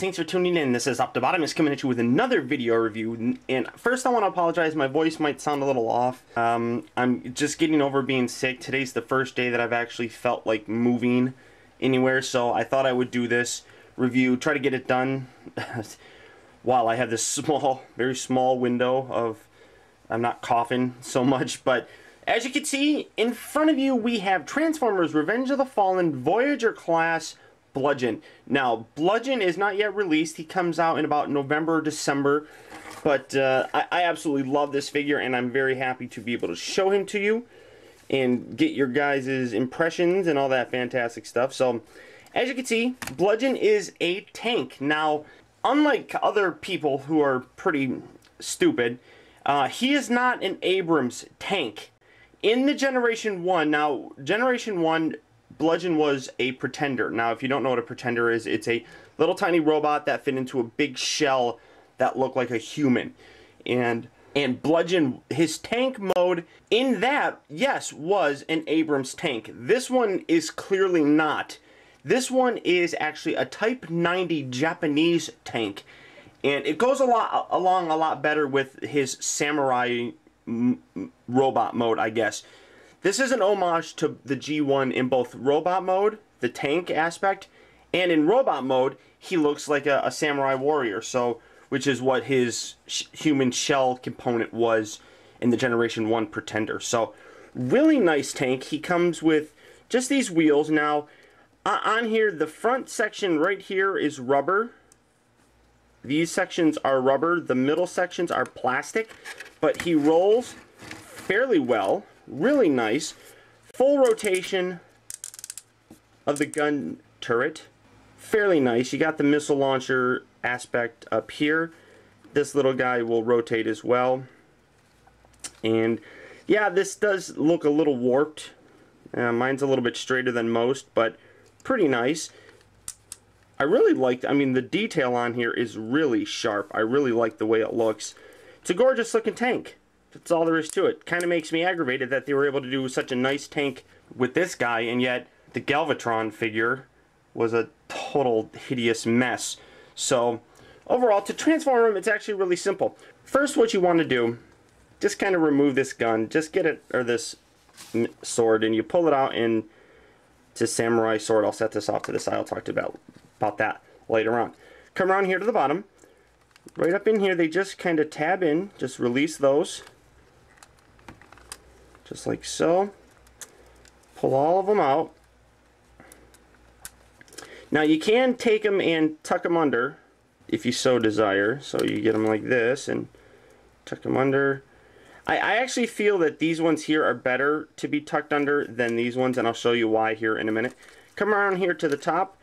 thanks for tuning in. This is Optibotimus coming at you with another video review. And first I want to apologize, my voice might sound a little off. Um, I'm just getting over being sick. Today's the first day that I've actually felt like moving anywhere, so I thought I would do this review, try to get it done while I have this small, very small window of, I'm not coughing so much, but as you can see, in front of you we have Transformers Revenge of the Fallen Voyager class Bludgeon. Now, Bludgeon is not yet released. He comes out in about November, December. But uh, I, I, absolutely love this figure, and I'm very happy to be able to show him to you and get your guys' impressions and all that fantastic stuff. So, as you can see, Bludgeon is a tank. Now, unlike other people who are pretty stupid, uh, he is not an Abrams tank. In the Generation 1, now, Generation 1 Bludgeon was a pretender. Now, if you don't know what a pretender is, it's a little tiny robot that fit into a big shell that looked like a human. And and Bludgeon, his tank mode in that, yes, was an Abrams tank. This one is clearly not. This one is actually a Type 90 Japanese tank. And it goes a lot along a lot better with his samurai robot mode, I guess. This is an homage to the G1 in both robot mode, the tank aspect, and in robot mode, he looks like a, a samurai warrior, so which is what his sh human shell component was in the Generation 1 Pretender. So, really nice tank. He comes with just these wheels. Now, uh, on here, the front section right here is rubber. These sections are rubber. The middle sections are plastic, but he rolls fairly well really nice. Full rotation of the gun turret. Fairly nice. You got the missile launcher aspect up here. This little guy will rotate as well. And yeah, this does look a little warped. Uh, mine's a little bit straighter than most, but pretty nice. I really like, I mean, the detail on here is really sharp. I really like the way it looks. It's a gorgeous looking tank. That's all there is to it. Kind of makes me aggravated that they were able to do such a nice tank with this guy, and yet the Galvatron figure was a total hideous mess. So, overall, to transform him, it's actually really simple. First, what you want to do, just kind of remove this gun, just get it, or this sword, and you pull it out and to samurai sword. I'll set this off to the side. I'll talk to about, about that later on. Come around here to the bottom. Right up in here, they just kind of tab in, just release those just like so. Pull all of them out. Now you can take them and tuck them under if you so desire. So you get them like this and tuck them under. I, I actually feel that these ones here are better to be tucked under than these ones and I'll show you why here in a minute. Come around here to the top.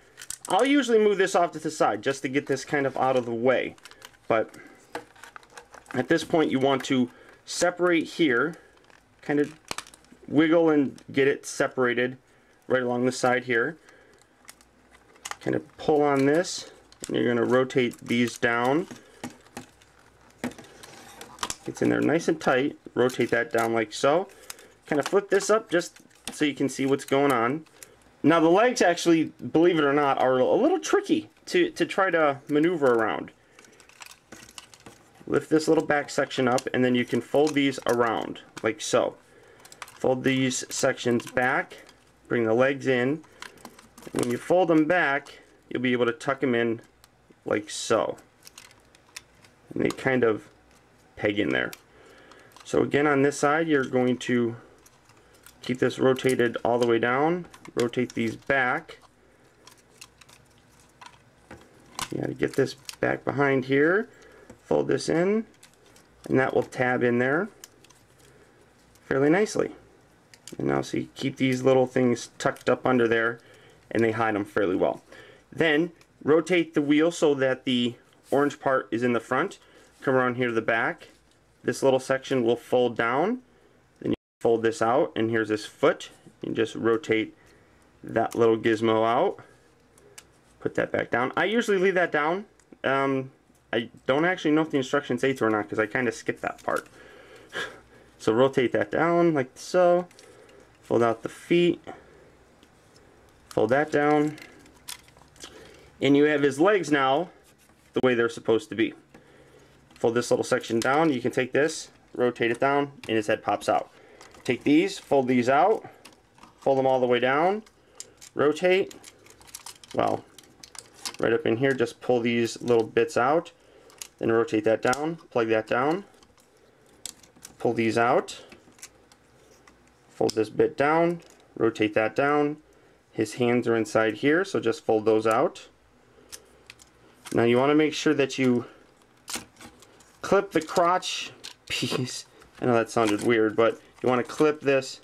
I'll usually move this off to the side just to get this kind of out of the way. But at this point you want to separate here kind of wiggle and get it separated right along the side here. Kind of pull on this, and you're going to rotate these down. It's in there nice and tight. Rotate that down like so. Kind of flip this up just so you can see what's going on. Now the legs actually, believe it or not, are a little tricky to, to try to maneuver around. Lift this little back section up and then you can fold these around like so. Fold these sections back, bring the legs in. When you fold them back, you'll be able to tuck them in like so. And they kind of peg in there. So again on this side you're going to keep this rotated all the way down, rotate these back. You gotta get this back behind here, fold this in, and that will tab in there fairly nicely. And now see, keep these little things tucked up under there and they hide them fairly well. Then rotate the wheel so that the orange part is in the front. Come around here to the back. This little section will fold down. Then you fold this out and here's this foot. You just rotate that little gizmo out. Put that back down. I usually leave that down. Um, I don't actually know if the instructions say to or not because I kind of skipped that part. So rotate that down like so. Fold out the feet. Fold that down. And you have his legs now the way they're supposed to be. Fold this little section down. You can take this, rotate it down, and his head pops out. Take these, fold these out, fold them all the way down, rotate. Well, right up in here, just pull these little bits out, then rotate that down, plug that down, pull these out, fold this bit down, rotate that down. His hands are inside here, so just fold those out. Now you want to make sure that you clip the crotch piece. I know that sounded weird, but you want to clip this.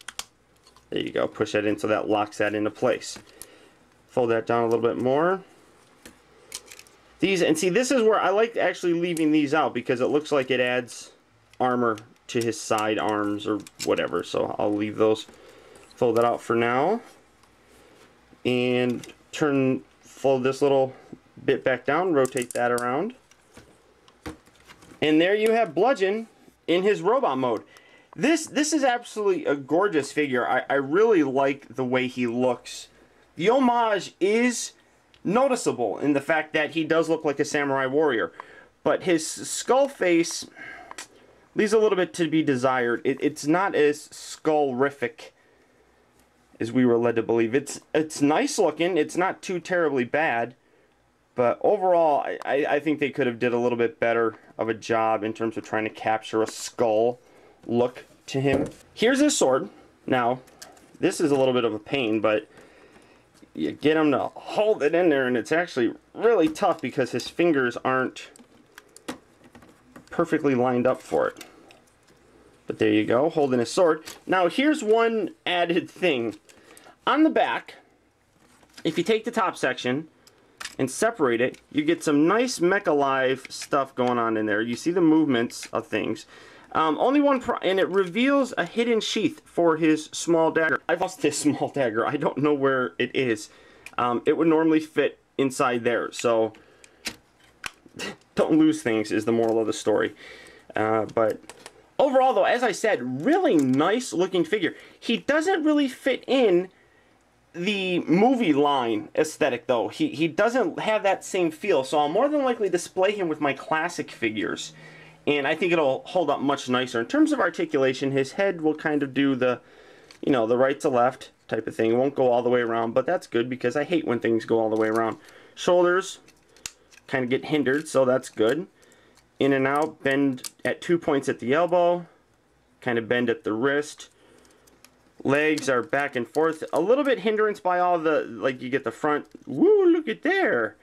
There you go. Push that in so that locks that into place. Fold that down a little bit more. These, and see, this is where I like actually leaving these out because it looks like it adds armor to his side arms or whatever. So I'll leave those, fold that out for now. And turn, fold this little bit back down, rotate that around. And there you have Bludgeon in his robot mode. This this is absolutely a gorgeous figure. I, I really like the way he looks. The homage is noticeable in the fact that he does look like a samurai warrior. But his skull face leaves a little bit to be desired. It, it's not as skullrific as we were led to believe. It's it's nice looking. It's not too terribly bad. But overall, I, I think they could have did a little bit better of a job in terms of trying to capture a skull look to him. Here's his sword. Now, this is a little bit of a pain, but you get him to hold it in there, and it's actually really tough because his fingers aren't perfectly lined up for it. But there you go, holding his sword. Now, here's one added thing. On the back, if you take the top section, and separate it, you get some nice Mechalive stuff going on in there. You see the movements of things. Um, only one, and it reveals a hidden sheath for his small dagger. I've lost this small dagger. I don't know where it is. Um, it would normally fit inside there, so don't lose things is the moral of the story. Uh, but overall, though, as I said, really nice looking figure. He doesn't really fit in the movie line aesthetic though. He he doesn't have that same feel so I'll more than likely display him with my classic figures. And I think it'll hold up much nicer. In terms of articulation his head will kind of do the you know the right to left type of thing. It won't go all the way around but that's good because I hate when things go all the way around. Shoulders kind of get hindered so that's good in and out bend at two points at the elbow kind of bend at the wrist legs are back and forth. A little bit hindrance by all the, like you get the front, woo, look at there.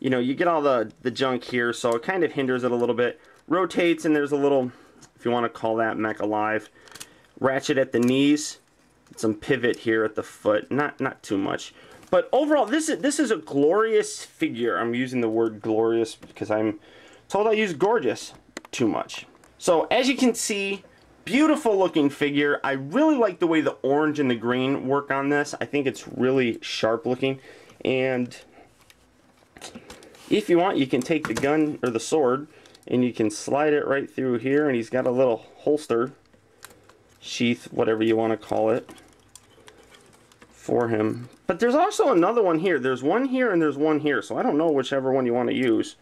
You know, you get all the, the junk here, so it kind of hinders it a little bit. Rotates, and there's a little, if you want to call that mech alive. Ratchet at the knees. Some pivot here at the foot. Not not too much. But overall, this is, this is a glorious figure. I'm using the word glorious because I'm told I use gorgeous too much. So as you can see, Beautiful looking figure. I really like the way the orange and the green work on this. I think it's really sharp looking. And if you want, you can take the gun or the sword and you can slide it right through here. And he's got a little holster, sheath, whatever you want to call it, for him. But there's also another one here. There's one here and there's one here. So I don't know whichever one you want to use.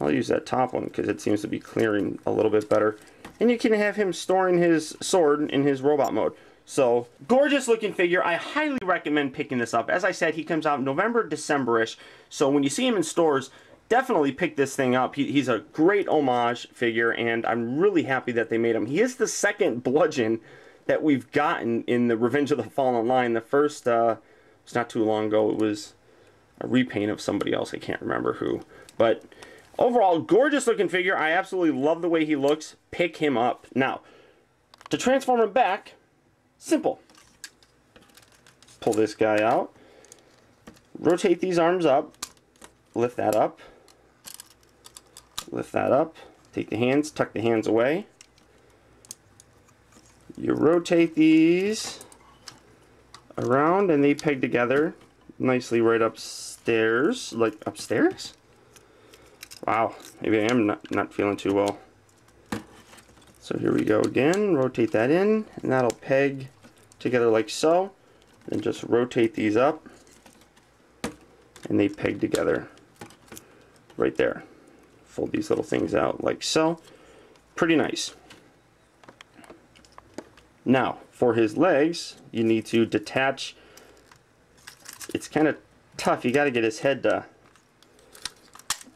I'll use that top one because it seems to be clearing a little bit better and you can have him storing his sword in his robot mode. So, gorgeous looking figure. I highly recommend picking this up. As I said, he comes out November, December-ish. So when you see him in stores, definitely pick this thing up. He, he's a great homage figure, and I'm really happy that they made him. He is the second bludgeon that we've gotten in the Revenge of the Fallen line. The first, uh, was not too long ago. It was a repaint of somebody else. I can't remember who. But Overall, gorgeous looking figure. I absolutely love the way he looks. Pick him up. Now, to transform him back, simple. Pull this guy out. Rotate these arms up. Lift that up. Lift that up. Take the hands, tuck the hands away. You rotate these around and they peg together nicely right upstairs. Like upstairs? Wow, maybe I am not, not feeling too well. So here we go again, rotate that in, and that'll peg together like so. Then just rotate these up, and they peg together right there. fold these little things out like so. Pretty nice. Now, for his legs, you need to detach. It's kind of tough. You got to get his head to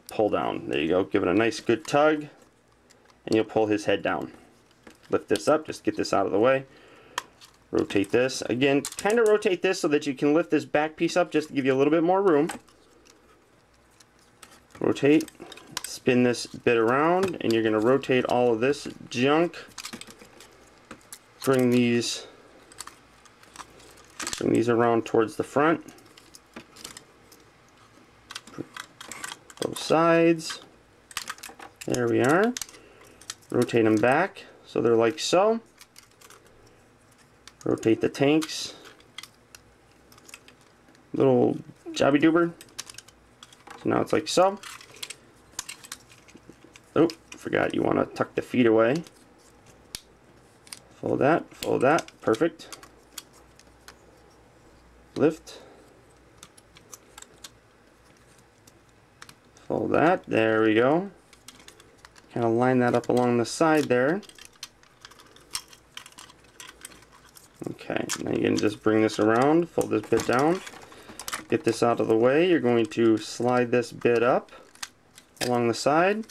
pull down. There you go. Give it a nice good tug, and you'll pull his head down. Lift this up. Just get this out of the way. Rotate this. Again, kind of rotate this so that you can lift this back piece up just to give you a little bit more room. Rotate. Spin this bit around, and you're going to rotate all of this junk bring these bring these around towards the front. Both sides. There we are. Rotate them back so they're like so. Rotate the tanks. Little jobby doober so now it's like so. Oh forgot you want to tuck the feet away Fold that, fold that, perfect. Lift. Fold that, there we go. Kind of line that up along the side there. Okay, now you can just bring this around, fold this bit down, get this out of the way. You're going to slide this bit up along the side,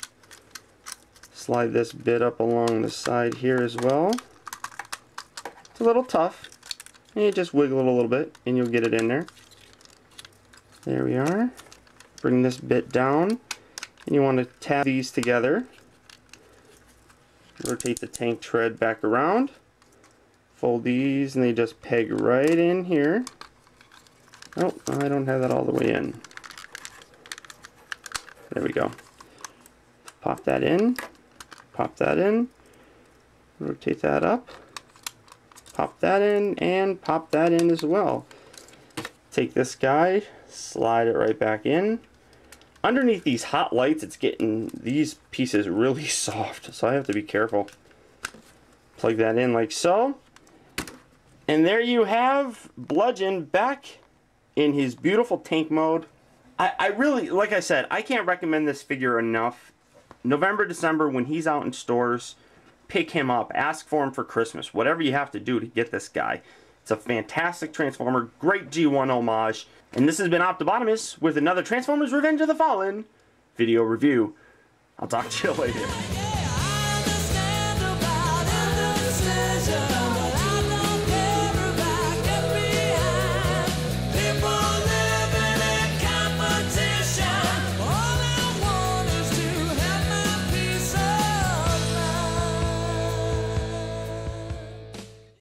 slide this bit up along the side here as well a little tough. And you just wiggle it a little bit and you'll get it in there. There we are. Bring this bit down and you want to tap these together. Rotate the tank tread back around. Fold these and they just peg right in here. Oh, I don't have that all the way in. There we go. Pop that in. Pop that in. Rotate that up pop that in and pop that in as well. Take this guy, slide it right back in. Underneath these hot lights, it's getting these pieces really soft, so I have to be careful. Plug that in like so. And there you have Bludgeon back in his beautiful tank mode. I, I really, like I said, I can't recommend this figure enough. November, December, when he's out in stores, pick him up, ask for him for Christmas, whatever you have to do to get this guy. It's a fantastic Transformer, great G1 homage, and this has been Optibotimus with another Transformers Revenge of the Fallen video review. I'll talk to you later. Yeah,